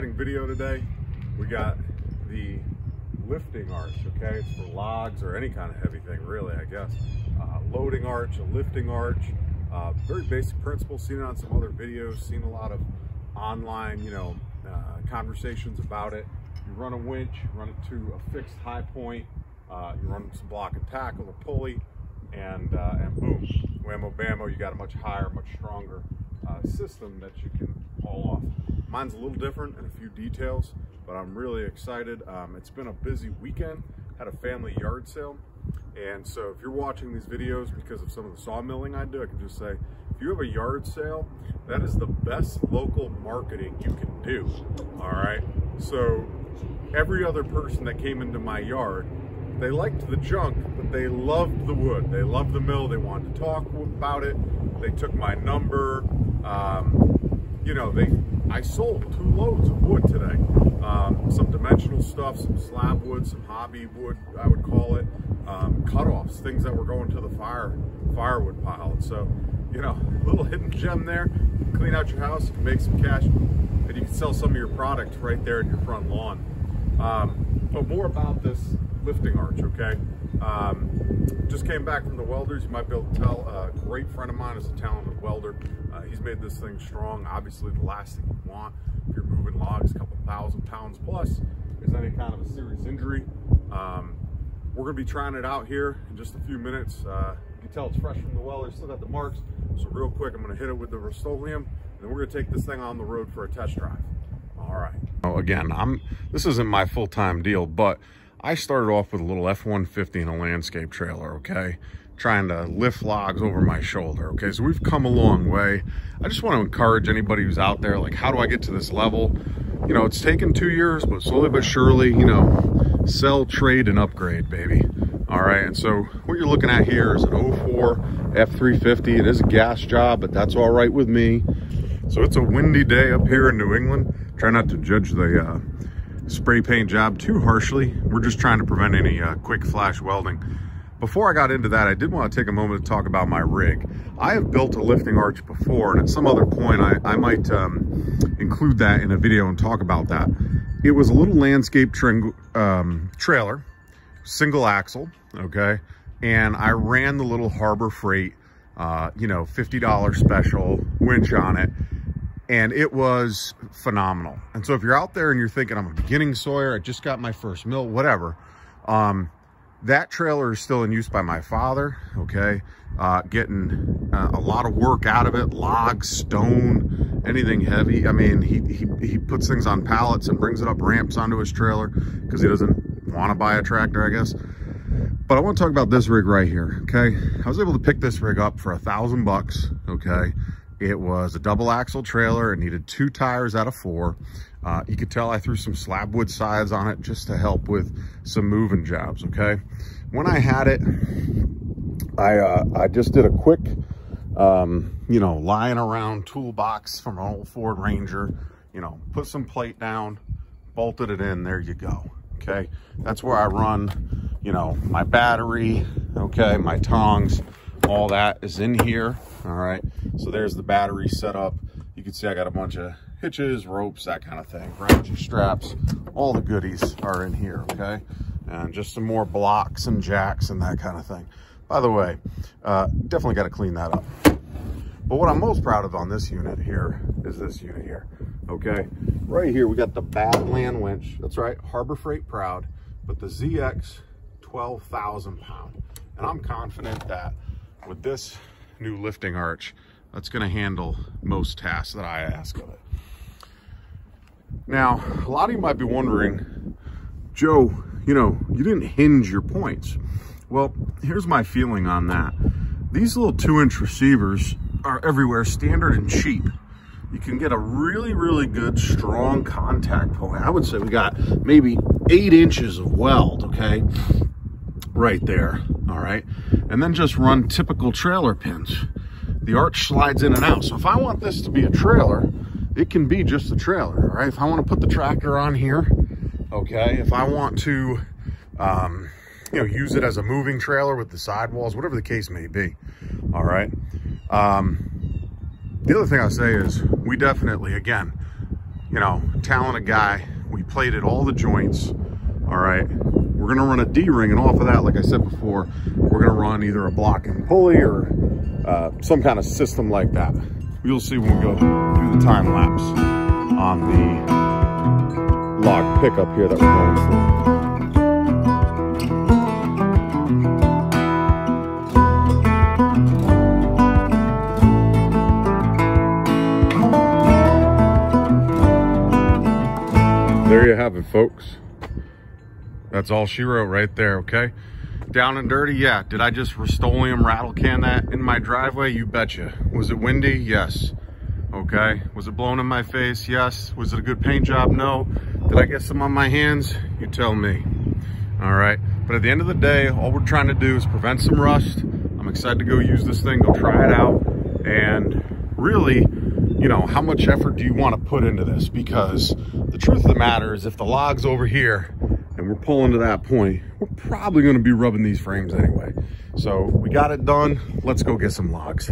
exciting video today. We got the lifting arch, okay? It's for logs or any kind of heavy thing, really, I guess. Uh, loading arch, a lifting arch, uh, very basic principle, seen it on some other videos, seen a lot of online, you know, uh, conversations about it. You run a winch, run it to a fixed high point, uh, you run some block and tackle, a pulley, and, uh, and boom, whammo bammo, you got a much higher, much stronger uh, system that you can haul off. Mine's a little different in a few details, but I'm really excited. Um, it's been a busy weekend, had a family yard sale. And so if you're watching these videos because of some of the sawmilling I do, I can just say, if you have a yard sale, that is the best local marketing you can do, all right? So every other person that came into my yard, they liked the junk, but they loved the wood. They loved the mill. They wanted to talk about it. They took my number. Um, you know, they I sold two loads of wood today. Um, some dimensional stuff, some slab wood, some hobby wood, I would call it. Um, cutoffs, things that were going to the fire firewood pile. And so, you know, little hidden gem there. Clean out your house, you can make some cash, and you can sell some of your products right there in your front lawn. Um, but more about this lifting arch, okay? Um, just came back from the welders. You might be able to tell a great friend of mine is a talented welder. Uh, he's made this thing strong. Obviously, the last thing want if you're moving logs, a couple thousand pounds plus, is any kind of a serious injury. Um, we're gonna be trying it out here in just a few minutes. Uh, you can tell it's fresh from the well; welder, still got the marks. So real quick, I'm gonna hit it with the Rust-Oleum, and then we're gonna take this thing on the road for a test drive. All right. Oh, again, I'm. this isn't my full-time deal, but I started off with a little F-150 and a landscape trailer, okay? Trying to lift logs over my shoulder, okay? So we've come a long way. I just want to encourage anybody who's out there, like, how do I get to this level? You know, it's taken two years, but slowly but surely, you know, sell, trade, and upgrade, baby. All right, and so what you're looking at here is an 04 F350. It is a gas job, but that's all right with me. So it's a windy day up here in New England. Try not to judge the uh, spray paint job too harshly. We're just trying to prevent any uh, quick flash welding. Before I got into that, I did want to take a moment to talk about my rig. I have built a lifting arch before, and at some other point, I, I might um, include that in a video and talk about that. It was a little landscape um, trailer, single axle, okay? And I ran the little Harbor Freight, uh, you know, $50 special winch on it and it was phenomenal. And so if you're out there and you're thinking, I'm a beginning sawyer, I just got my first mill, whatever, um, that trailer is still in use by my father, okay? Uh, getting uh, a lot of work out of it, logs, stone, anything heavy. I mean, he, he, he puts things on pallets and brings it up ramps onto his trailer because he doesn't want to buy a tractor, I guess. But I want to talk about this rig right here, okay? I was able to pick this rig up for a thousand bucks, okay? It was a double axle trailer. It needed two tires out of four. Uh, you could tell I threw some slab wood sides on it just to help with some moving jobs, okay? When I had it, I, uh, I just did a quick, um, you know, lying around toolbox from an old Ford Ranger, you know, put some plate down, bolted it in, there you go, okay? That's where I run, you know, my battery, okay, my tongs, all that is in here. All right. So there's the battery setup. You can see i got a bunch of hitches ropes that kind of thing ratchet straps. All the goodies are in here okay? And just some more blocks and jacks and that kind of thing. By the way uh, definitely got to clean that up. But what i'm most proud of on this unit here is this unit here okay? Right here we got the badland winch. That's right harbor freight proud but the zx 12,000 pound. And i'm confident that with this new lifting arch that's going to handle most tasks that I ask of it. Now, a lot of you might be wondering, Joe, you know, you didn't hinge your points. Well, here's my feeling on that. These little two inch receivers are everywhere, standard and cheap. You can get a really, really good, strong contact point. I would say we got maybe eight inches of weld, okay? Right there, all right? And then just run typical trailer pins the arch slides in and out. So if I want this to be a trailer, it can be just a trailer, all right? If I want to put the tractor on here, okay? If I want to, um, you know, use it as a moving trailer with the sidewalls, whatever the case may be, all right? Um, the other thing I'll say is we definitely, again, you know, talented guy. We plated all the joints. All right. We're to run a D-ring, and off of that, like I said before, we're to run either a block and pulley or uh, some kind of system like that. You'll see when we go through the time lapse on the log pickup here that we're going through. there you have it folks that's all she wrote right there okay? Down and dirty? Yeah. Did i just rust-oleum rattle can that in my driveway? You betcha. Was it windy? Yes. Okay. Was it blown in my face? Yes. Was it a good paint job? No. Did i get some on my hands? You tell me. All right. But at the end of the day all we're trying to do is prevent some rust. I'm excited to go use this thing go try it out. And really you know, how much effort do you want to put into this? Because the truth of the matter is if the log's over here and we're pulling to that point, we're probably going to be rubbing these frames anyway. So we got it done. Let's go get some logs.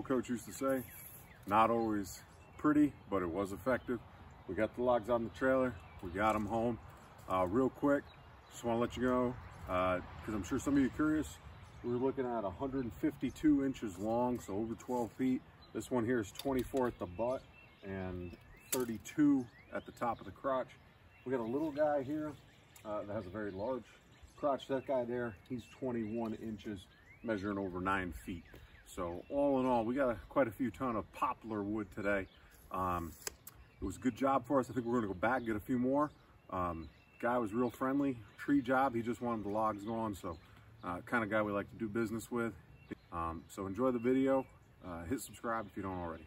Old coach used to say, not always pretty, but it was effective. We got the logs on the trailer. We got them home. Uh, real quick, just want to let you know, because uh, I'm sure some of you are curious, we're looking at 152 inches long, so over 12 feet. This one here is 24 at the butt and 32 at the top of the crotch. We got a little guy here uh, that has a very large crotch. That guy there, he's 21 inches, measuring over nine feet. So all in all, we got a, quite a few ton of poplar wood today. Um, it was a good job for us. I think we're gonna go back and get a few more. Um, guy was real friendly, tree job. He just wanted the logs gone. So uh, kind of guy we like to do business with. Um, so enjoy the video. Uh, hit subscribe if you don't already.